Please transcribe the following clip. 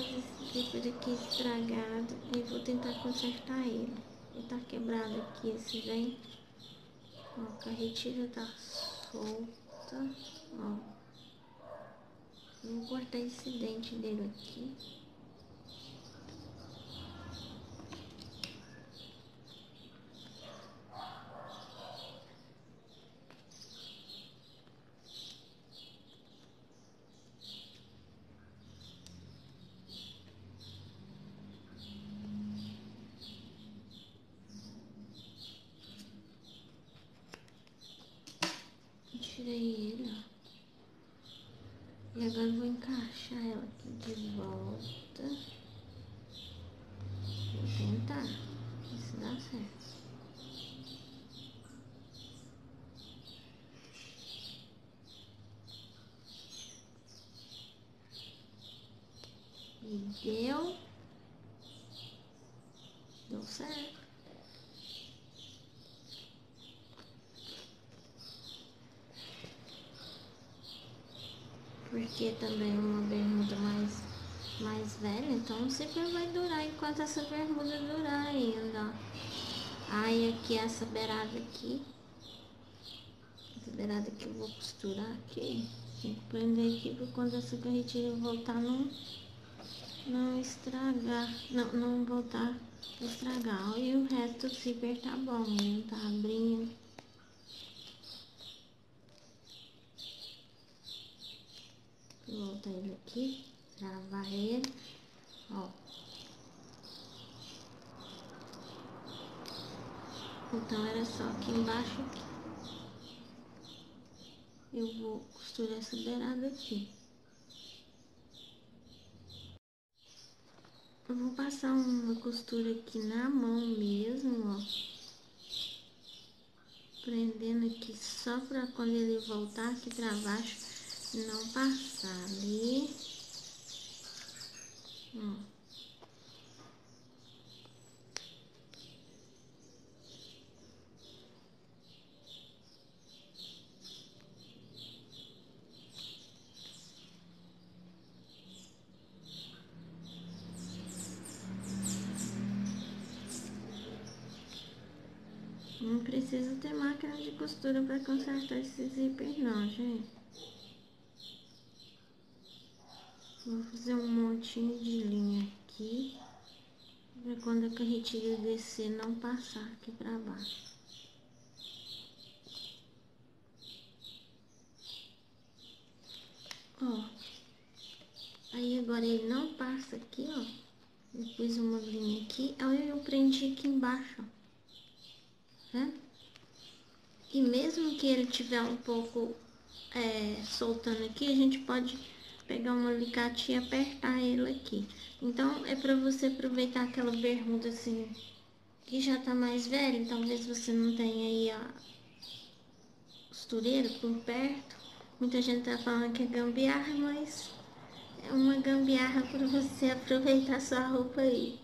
esse zíper aqui estragado e vou tentar consertar ele. Ele tá quebrado aqui, esse vem. Ó, a carretilha tá solta, ó. Vou cortar esse dente dele aqui. Tirei ele. E agora eu vou encaixar ela aqui de volta. Vou tentar, se dá certo. E deu. Deu certo. Porque também é uma bermuda mais, mais velha, então sempre vai durar enquanto essa bermuda durar ainda. Aí aqui essa beirada aqui, essa beirada que eu vou costurar aqui, tem que prender aqui para quando essa carretilha voltar não, não estragar, não, não voltar estragar. E o resto do zíper tá bom, tá abrindo. Voltar ele aqui, travar ele, ó. Então era só aqui embaixo. Eu vou costurar essa beirada aqui. Eu vou passar uma costura aqui na mão mesmo, ó. Prendendo aqui só pra quando ele voltar aqui pra baixo não passar ali. Ó. Não precisa ter máquina de costura para consertar esse zíper não, gente. Vou fazer um montinho de linha aqui, para quando a carretilha descer não passar aqui para baixo. Ó, aí agora ele não passa aqui, ó. Eu pus uma linha aqui, aí eu prendi aqui embaixo, ó. Né? E mesmo que ele tiver um pouco é, soltando aqui, a gente pode pegar um alicate e apertar ele aqui. Então, é para você aproveitar aquela bermuda assim, que já tá mais velha, talvez você não tenha aí a costureira por perto. Muita gente tá falando que é gambiarra, mas é uma gambiarra para você aproveitar sua roupa aí.